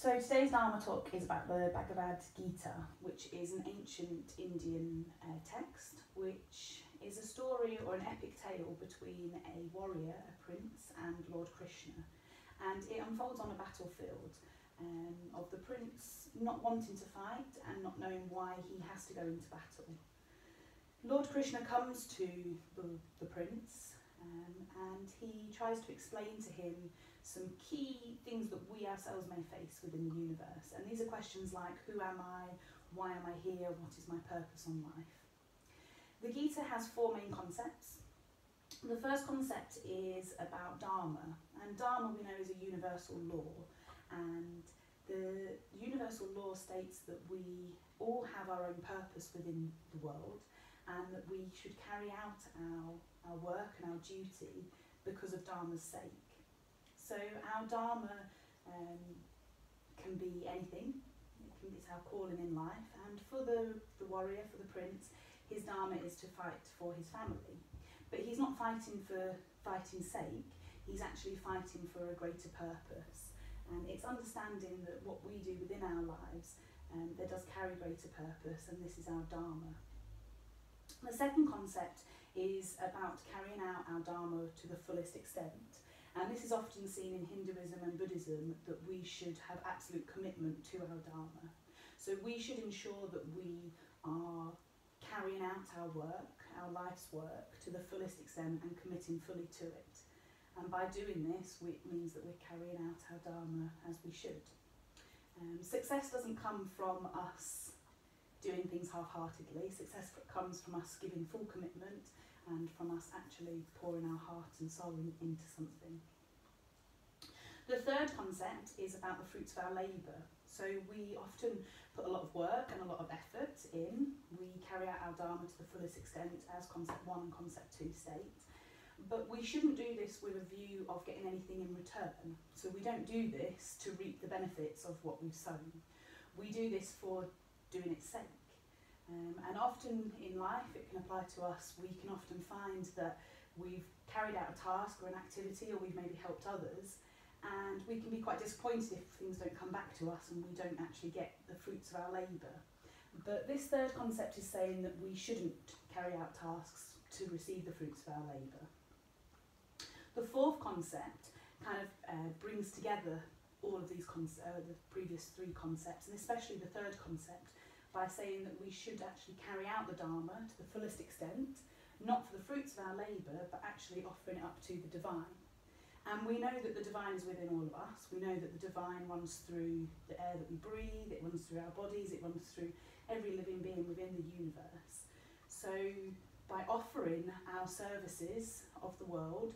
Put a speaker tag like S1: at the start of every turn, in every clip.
S1: So today's Dharma talk is about the Bhagavad Gita, which is an ancient Indian uh, text, which is a story or an epic tale between a warrior, a prince, and Lord Krishna. And it unfolds on a battlefield um, of the prince not wanting to fight and not knowing why he has to go into battle. Lord Krishna comes to the, the prince um, and he tries to explain to him some key things that we ourselves may face within the universe. And these are questions like who am I? Why am I here? What is my purpose on life? The Gita has four main concepts. The first concept is about Dharma, and Dharma we know is a universal law, and the universal law states that we all have our own purpose within the world, and that we should carry out our, our work and our duty because of Dharma's sake. So our Dharma um, can be anything. It can, it's our calling in life. And for the, the warrior, for the prince, his Dharma is to fight for his family. But he's not fighting for fighting's sake. He's actually fighting for a greater purpose. And it's understanding that what we do within our lives, um, there does carry greater purpose, and this is our Dharma. The second concept is about carrying out our Dharma to the fullest extent. And this is often seen in Hinduism and Buddhism that we should have absolute commitment to our Dharma. So we should ensure that we are carrying out our work, our life's work, to the fullest extent and committing fully to it. And by doing this, it means that we're carrying out our Dharma as we should. Um, success doesn't come from us doing things half-heartedly. Success comes from us giving full commitment and from us actually pouring our heart and soul in, into something. The third concept is about the fruits of our labour. So we often put a lot of work and a lot of effort in. We carry out our Dharma to the fullest extent as concept one and concept two state. But we shouldn't do this with a view of getting anything in return. So we don't do this to reap the benefits of what we've sown. We do this for doing its sake. Um, and often in life, it can apply to us, we can often find that we've carried out a task or an activity or we've maybe helped others and we can be quite disappointed if things don't come back to us and we don't actually get the fruits of our labour. But this third concept is saying that we shouldn't carry out tasks to receive the fruits of our labour. The fourth concept kind of uh, brings together all of these uh, the previous three concepts, and especially the third concept, by saying that we should actually carry out the Dharma to the fullest extent, not for the fruits of our labour, but actually offering it up to the divine. And we know that the divine is within all of us. We know that the divine runs through the air that we breathe, it runs through our bodies, it runs through every living being within the universe. So, by offering our services of the world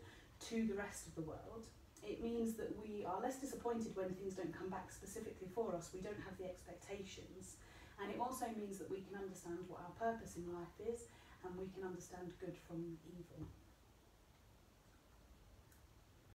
S1: to the rest of the world, it means that we are less disappointed when things don't come back specifically for us. We don't have the expectations and it also means that we can understand what our purpose in life is and we can understand good from evil.